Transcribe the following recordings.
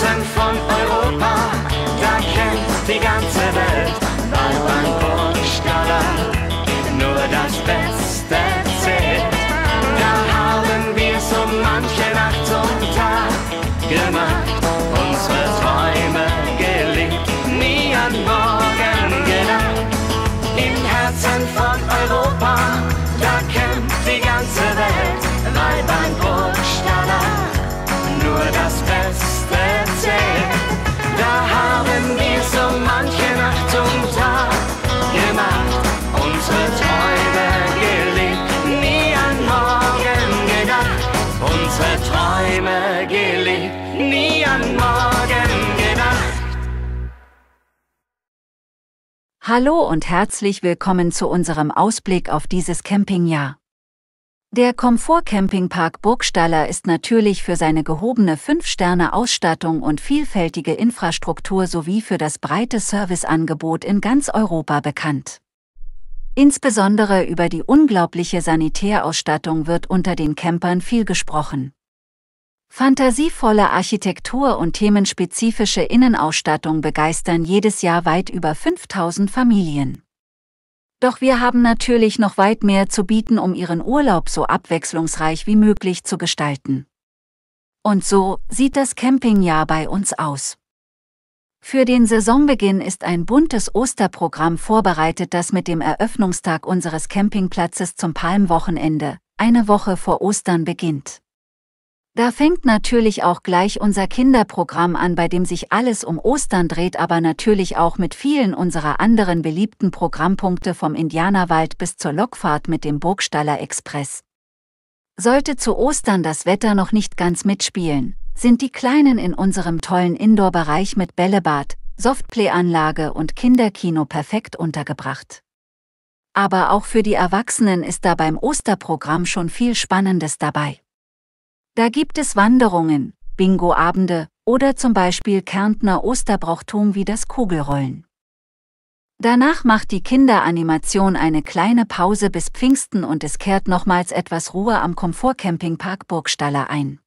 Herzen von Europa, an morgen gedacht. Hallo und herzlich willkommen zu unserem Ausblick auf dieses Campingjahr. Der Komfort Campingpark Burgstaller ist natürlich für seine gehobene 5-Sterne-Ausstattung und vielfältige Infrastruktur sowie für das breite Serviceangebot in ganz Europa bekannt. Insbesondere über die unglaubliche Sanitärausstattung wird unter den Campern viel gesprochen. Fantasievolle Architektur und themenspezifische Innenausstattung begeistern jedes Jahr weit über 5000 Familien. Doch wir haben natürlich noch weit mehr zu bieten, um Ihren Urlaub so abwechslungsreich wie möglich zu gestalten. Und so sieht das Campingjahr bei uns aus. Für den Saisonbeginn ist ein buntes Osterprogramm vorbereitet, das mit dem Eröffnungstag unseres Campingplatzes zum Palmwochenende, eine Woche vor Ostern beginnt. Da fängt natürlich auch gleich unser Kinderprogramm an, bei dem sich alles um Ostern dreht, aber natürlich auch mit vielen unserer anderen beliebten Programmpunkte vom Indianerwald bis zur Lokfahrt mit dem Burgstaller Express. Sollte zu Ostern das Wetter noch nicht ganz mitspielen, sind die Kleinen in unserem tollen Indoor-Bereich mit Bällebad, Softplay-Anlage und Kinderkino perfekt untergebracht. Aber auch für die Erwachsenen ist da beim Osterprogramm schon viel Spannendes dabei. Da gibt es Wanderungen, Bingo-Abende oder zum Beispiel Kärntner Osterbrauchtum wie das Kugelrollen. Danach macht die Kinderanimation eine kleine Pause bis Pfingsten und es kehrt nochmals etwas Ruhe am Komfortcampingpark Burgstaller ein.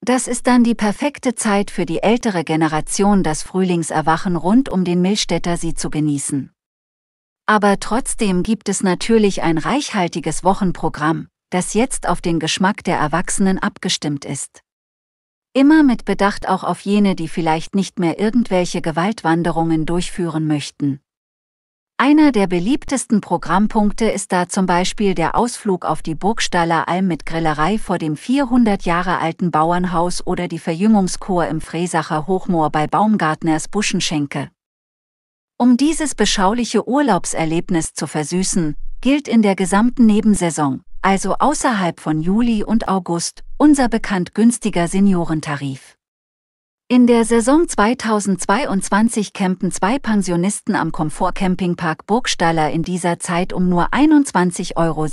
Das ist dann die perfekte Zeit für die ältere Generation, das Frühlingserwachen rund um den Millstätter See zu genießen. Aber trotzdem gibt es natürlich ein reichhaltiges Wochenprogramm, das jetzt auf den Geschmack der Erwachsenen abgestimmt ist. Immer mit Bedacht auch auf jene, die vielleicht nicht mehr irgendwelche Gewaltwanderungen durchführen möchten. Einer der beliebtesten Programmpunkte ist da zum Beispiel der Ausflug auf die Burgstaller Alm mit Grillerei vor dem 400 Jahre alten Bauernhaus oder die Verjüngungskur im Fresacher Hochmoor bei Baumgartners Buschenschenke. Um dieses beschauliche Urlaubserlebnis zu versüßen, gilt in der gesamten Nebensaison, also außerhalb von Juli und August, unser bekannt günstiger Seniorentarif. In der Saison 2022 campen zwei Pensionisten am Komfort-Campingpark Burgstaller in dieser Zeit um nur 21,60 Euro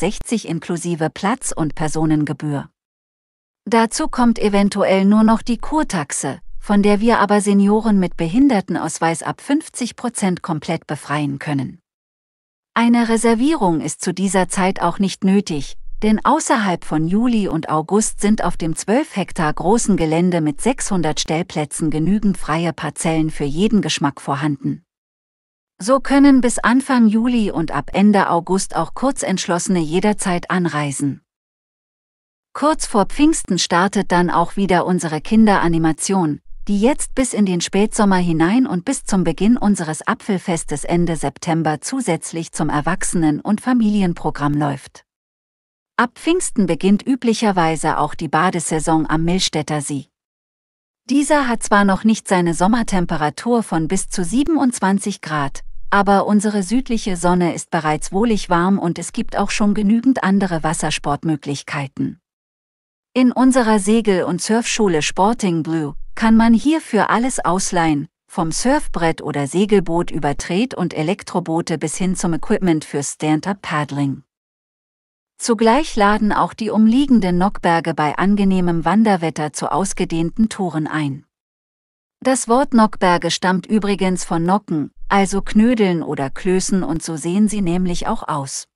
inklusive Platz- und Personengebühr. Dazu kommt eventuell nur noch die Kurtaxe, von der wir aber Senioren mit Behindertenausweis ab 50 Prozent komplett befreien können. Eine Reservierung ist zu dieser Zeit auch nicht nötig, denn außerhalb von Juli und August sind auf dem 12 Hektar großen Gelände mit 600 Stellplätzen genügend freie Parzellen für jeden Geschmack vorhanden. So können bis Anfang Juli und ab Ende August auch Kurzentschlossene jederzeit anreisen. Kurz vor Pfingsten startet dann auch wieder unsere Kinderanimation, die jetzt bis in den Spätsommer hinein und bis zum Beginn unseres Apfelfestes Ende September zusätzlich zum Erwachsenen- und Familienprogramm läuft. Ab Pfingsten beginnt üblicherweise auch die Badesaison am Millstätter See. Dieser hat zwar noch nicht seine Sommertemperatur von bis zu 27 Grad, aber unsere südliche Sonne ist bereits wohlig warm und es gibt auch schon genügend andere Wassersportmöglichkeiten. In unserer Segel- und Surfschule Sporting Blue kann man hierfür alles ausleihen, vom Surfbrett oder Segelboot über Tret- und Elektroboote bis hin zum Equipment für Stand-up-Paddling. Zugleich laden auch die umliegenden Nockberge bei angenehmem Wanderwetter zu ausgedehnten Touren ein. Das Wort Nockberge stammt übrigens von Nocken, also Knödeln oder Klößen und so sehen sie nämlich auch aus.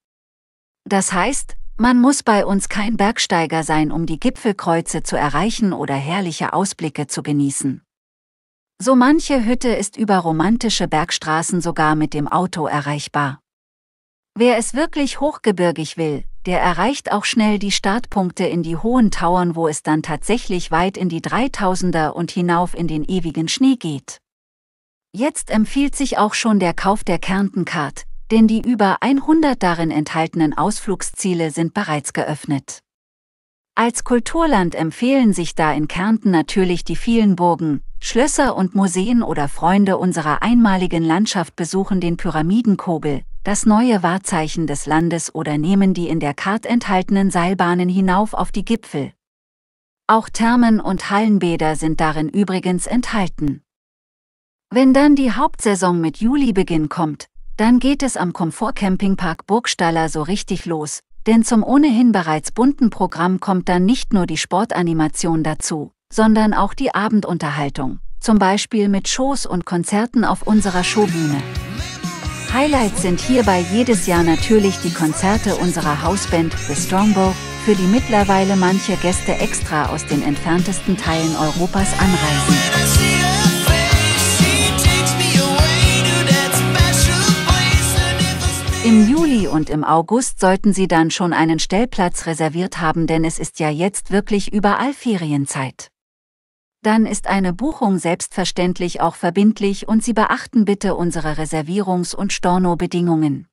Das heißt, man muss bei uns kein Bergsteiger sein, um die Gipfelkreuze zu erreichen oder herrliche Ausblicke zu genießen. So manche Hütte ist über romantische Bergstraßen sogar mit dem Auto erreichbar. Wer es wirklich hochgebirgig will, der erreicht auch schnell die Startpunkte in die hohen Tauern, wo es dann tatsächlich weit in die 3000er und hinauf in den ewigen Schnee geht. Jetzt empfiehlt sich auch schon der Kauf der Kärntencard, denn die über 100 darin enthaltenen Ausflugsziele sind bereits geöffnet. Als Kulturland empfehlen sich da in Kärnten natürlich die vielen Burgen, Schlösser und Museen oder Freunde unserer einmaligen Landschaft besuchen den Pyramidenkogel, das neue Wahrzeichen des Landes oder nehmen die in der Kart enthaltenen Seilbahnen hinauf auf die Gipfel. Auch Thermen und Hallenbäder sind darin übrigens enthalten. Wenn dann die Hauptsaison mit Julibeginn kommt, dann geht es am Komfort-Campingpark Burgstaller so richtig los, denn zum ohnehin bereits bunten Programm kommt dann nicht nur die Sportanimation dazu, sondern auch die Abendunterhaltung, zum Beispiel mit Shows und Konzerten auf unserer Showbühne. Highlights sind hierbei jedes Jahr natürlich die Konzerte unserer Hausband The Strongbow, für die mittlerweile manche Gäste extra aus den entferntesten Teilen Europas anreisen. Im Juli und im August sollten Sie dann schon einen Stellplatz reserviert haben, denn es ist ja jetzt wirklich überall Ferienzeit. Dann ist eine Buchung selbstverständlich auch verbindlich und Sie beachten bitte unsere Reservierungs- und Storno-Bedingungen.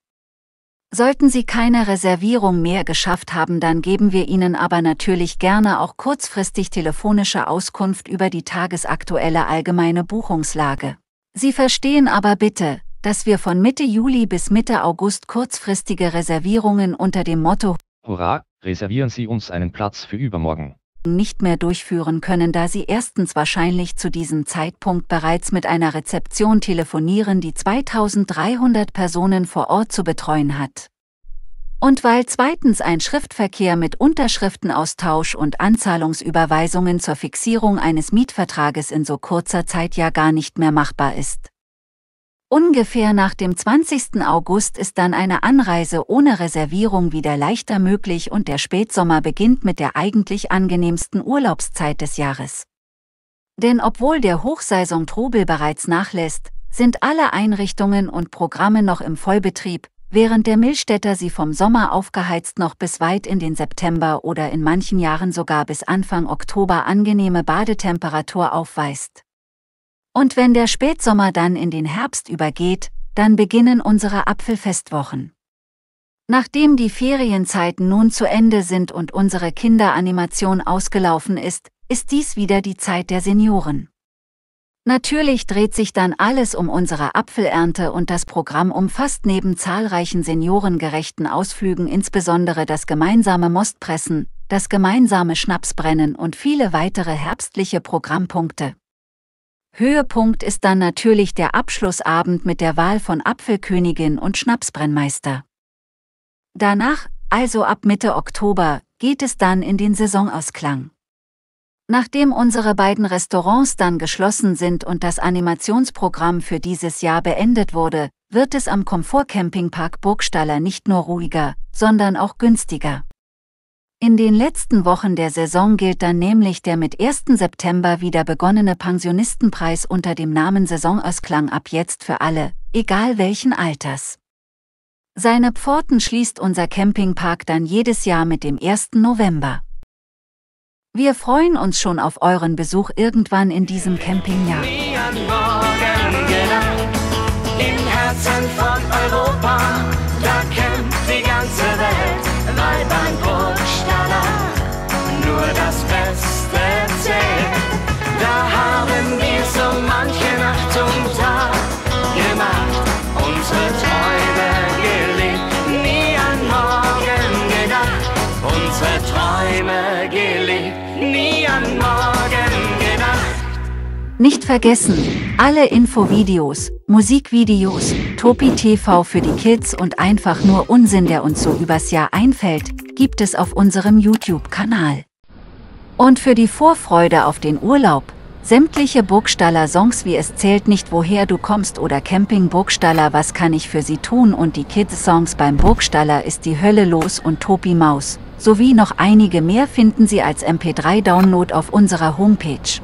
Sollten Sie keine Reservierung mehr geschafft haben, dann geben wir Ihnen aber natürlich gerne auch kurzfristig telefonische Auskunft über die tagesaktuelle allgemeine Buchungslage. Sie verstehen aber bitte, dass wir von Mitte Juli bis Mitte August kurzfristige Reservierungen unter dem Motto Hurra, reservieren Sie uns einen Platz für übermorgen nicht mehr durchführen können, da sie erstens wahrscheinlich zu diesem Zeitpunkt bereits mit einer Rezeption telefonieren, die 2300 Personen vor Ort zu betreuen hat. Und weil zweitens ein Schriftverkehr mit Unterschriftenaustausch und Anzahlungsüberweisungen zur Fixierung eines Mietvertrages in so kurzer Zeit ja gar nicht mehr machbar ist. Ungefähr nach dem 20. August ist dann eine Anreise ohne Reservierung wieder leichter möglich und der Spätsommer beginnt mit der eigentlich angenehmsten Urlaubszeit des Jahres. Denn obwohl der Hochsaison Trubel bereits nachlässt, sind alle Einrichtungen und Programme noch im Vollbetrieb, während der Millstätter sie vom Sommer aufgeheizt noch bis weit in den September oder in manchen Jahren sogar bis Anfang Oktober angenehme Badetemperatur aufweist. Und wenn der Spätsommer dann in den Herbst übergeht, dann beginnen unsere Apfelfestwochen. Nachdem die Ferienzeiten nun zu Ende sind und unsere Kinderanimation ausgelaufen ist, ist dies wieder die Zeit der Senioren. Natürlich dreht sich dann alles um unsere Apfelernte und das Programm umfasst neben zahlreichen seniorengerechten Ausflügen insbesondere das gemeinsame Mostpressen, das gemeinsame Schnapsbrennen und viele weitere herbstliche Programmpunkte. Höhepunkt ist dann natürlich der Abschlussabend mit der Wahl von Apfelkönigin und Schnapsbrennmeister. Danach, also ab Mitte Oktober, geht es dann in den Saisonausklang. Nachdem unsere beiden Restaurants dann geschlossen sind und das Animationsprogramm für dieses Jahr beendet wurde, wird es am Komfort-Campingpark Burgstaller nicht nur ruhiger, sondern auch günstiger. In den letzten Wochen der Saison gilt dann nämlich der mit 1. September wieder begonnene Pensionistenpreis unter dem Namen Saisonausklang ab jetzt für alle, egal welchen Alters. Seine Pforten schließt unser Campingpark dann jedes Jahr mit dem 1. November. Wir freuen uns schon auf euren Besuch irgendwann in diesem Campingjahr. Unsere Träume gelebt. Nie an morgen gedacht. Nicht vergessen, alle Infovideos, Musikvideos, Topi TV für die Kids und einfach nur Unsinn, der uns so übers Jahr einfällt, gibt es auf unserem YouTube-Kanal. Und für die Vorfreude auf den Urlaub, sämtliche Burgstaller Songs wie Es zählt nicht woher du kommst oder Camping Burgstaller was kann ich für sie tun und die Kids Songs beim Burgstaller ist die Hölle los und Topi Maus, sowie noch einige mehr finden Sie als MP3 Download auf unserer Homepage.